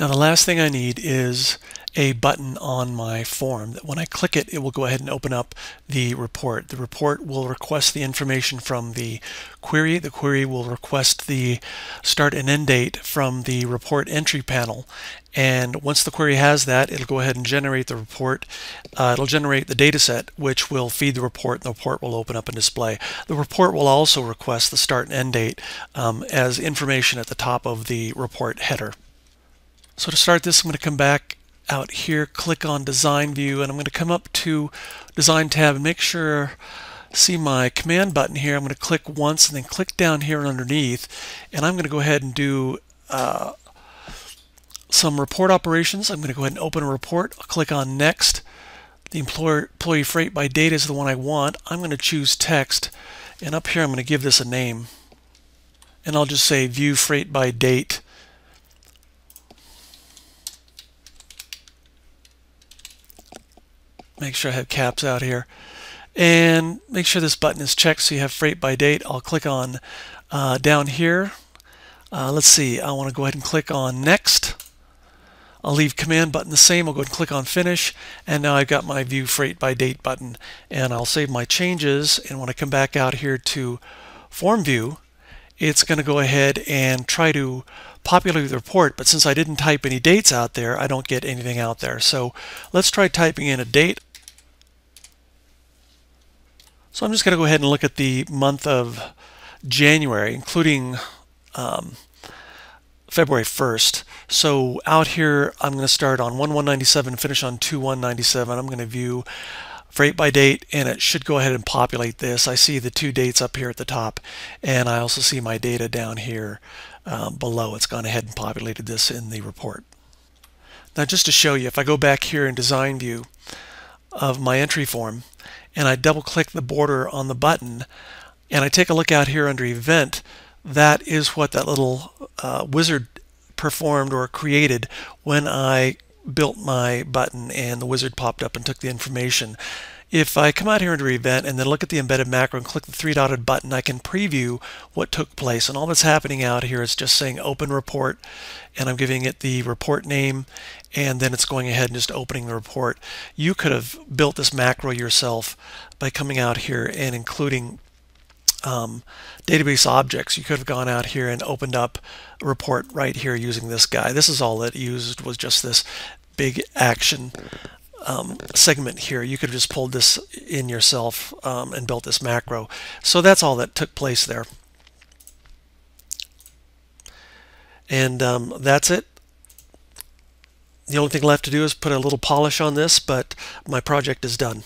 Now the last thing I need is a button on my form that when I click it, it will go ahead and open up the report. The report will request the information from the query. The query will request the start and end date from the report entry panel. And once the query has that, it'll go ahead and generate the report. Uh, it'll generate the data set, which will feed the report, and the report will open up and display. The report will also request the start and end date um, as information at the top of the report header. So to start this, I'm going to come back out here, click on Design View, and I'm going to come up to Design tab and make sure see my command button here. I'm going to click once and then click down here underneath, and I'm going to go ahead and do uh, some report operations. I'm going to go ahead and open a report. I'll click on Next. The employer, employee freight by date is the one I want. I'm going to choose text, and up here I'm going to give this a name. And I'll just say View Freight by Date make sure I have caps out here. And make sure this button is checked so you have freight by date. I'll click on uh, down here. Uh, let's see. I want to go ahead and click on next. I'll leave command button the same. I'll go ahead and click on finish. And now I've got my view freight by date button. And I'll save my changes. And when I come back out here to form view it's going to go ahead and try to populate the report, but since I didn't type any dates out there, I don't get anything out there. So let's try typing in a date. So I'm just going to go ahead and look at the month of January, including um, February 1st. So out here, I'm going to start on 1197, finish on 2197. I'm going to view freight by date and it should go ahead and populate this. I see the two dates up here at the top and I also see my data down here um, below. It's gone ahead and populated this in the report. Now just to show you, if I go back here in design view of my entry form and I double click the border on the button and I take a look out here under event, that is what that little uh, wizard performed or created when I built my button and the wizard popped up and took the information. If I come out here into event and then look at the embedded macro and click the three dotted button, I can preview what took place. And all that's happening out here is just saying open report and I'm giving it the report name and then it's going ahead and just opening the report. You could have built this macro yourself by coming out here and including um, database objects. You could have gone out here and opened up a report right here using this guy. This is all it used was just this big action um, segment here. You could just pulled this in yourself um, and built this macro. So that's all that took place there. And um, that's it. The only thing left to do is put a little polish on this, but my project is done.